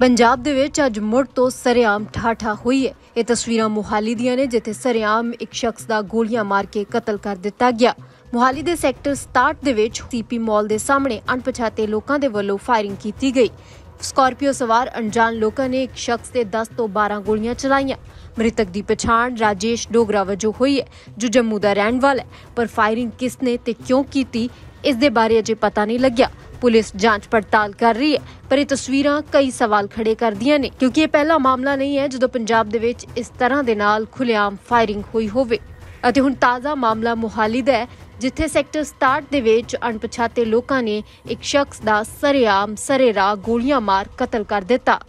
ਪੰਜਾਬ ਦੇ ਵਿੱਚ ਅੱਜ ਮੁੜ ਤੋਂ ਸਰੇਆਮ ਠਾਠਾ ਹੋਈ ਹੈ। ਇਹ ਤਸਵੀਰਾਂ ਮੁਹਾਲੀ ਦੀਆਂ ਨੇ, ਜਿੱਥੇ ਸਰੇਆਮ ਇੱਕ ਸ਼ਖਸ ਦਾ ਗੋਲੀਆਂ ਮਾਰ ਕੇ ਕਤਲ ਕਰ ਦਿੱਤਾ ਗਿਆ। ਮੁਹਾਲੀ ਦੇ ਸੈਕਟਰ 67 ਦੇ ਵਿੱਚ ਸੀਪੀ ਮਾਲ ਦੇ ਸਾਹਮਣੇ ਅਣਪਛਾਤੇ ਲੋਕਾਂ ਦੇ ਵੱਲੋਂ ਫਾਇਰਿੰਗ ਕੀਤੀ ਗਈ। ਸਕਾਰਪੀਓ ਸਵਾਰ ਅਣਜਾਣ ਲੋਕਾਂ ਨੇ ਇੱਕ ਸ਼ਖਸ ਤੇ 10 ਤੋਂ 12 ਗੋਲੀਆਂ ਚਲਾਈਆਂ। ਮ੍ਰਿਤਕ ਦੀ ਪਛਾਣ ਰਾਜੇਸ਼ ਡੋਗਰਾ ਵਜੋਂ ਹੋਈ ਹੈ, ਜੋ ਜੰਮੂ ਦਾ ਰਹਿਣ ਵਾਲਾ ਹੈ। ਪਰ ਫਾਇਰਿੰਗ ਕਿਸ ਨੇ ਤੇ ਕਿਉਂ ਕੀਤੀ, ਇਸ ਦੇ ਬਾਰੇ ਅਜੇ ਪਤਾ ਨਹੀਂ ਲੱਗਿਆ। ਪੁਲਿਸ ਜਾਂਚ ਪੜਤਾਲ ਕਰ ਰਹੀ ਹੈ। ਪਰ ਇਹ ਤਸਵੀਰਾਂ ਕਈ ਸਵਾਲ ਖੜੇ ਕਰਦੀਆਂ ਨੇ, ਕਿਉਂਕਿ ਇਹ ਪਹਿਲਾ ਮਾਮਲਾ ਨਹੀਂ ਹੈ ਜਦੋਂ ਪੰਜਾਬ ਦੇ ਵਿੱਚ ਇਸ ਤਰ੍ਹਾਂ ਦੇ ਨਾਲ ਖੁੱਲੇਆਮ ਫਾਇਰਿੰਗ ਹੋਈ ਹੋਵੇ। ਅਤੇ ਹੁਣ ਤਾਜ਼ਾ ਮਾਮਲਾ ਮੁਹਾਲੀ ਦਾ ਹੈ, ਜਿੱਥੇ ਸੈਕਟਰ 67 ਦੇ ਵਿੱਚ ਅਣਪਛਾਤੇ ਲੋਕਾਂ ਨੇ ਇੱਕ ਸ਼ਖਸ ਦਾ ਸਰੇਆਮ ਸਰੇਰਾ ਗੋਲੀਆਂ ਮਾਰ ਕਤਲ ਕਰ ਦਿੱਤਾ।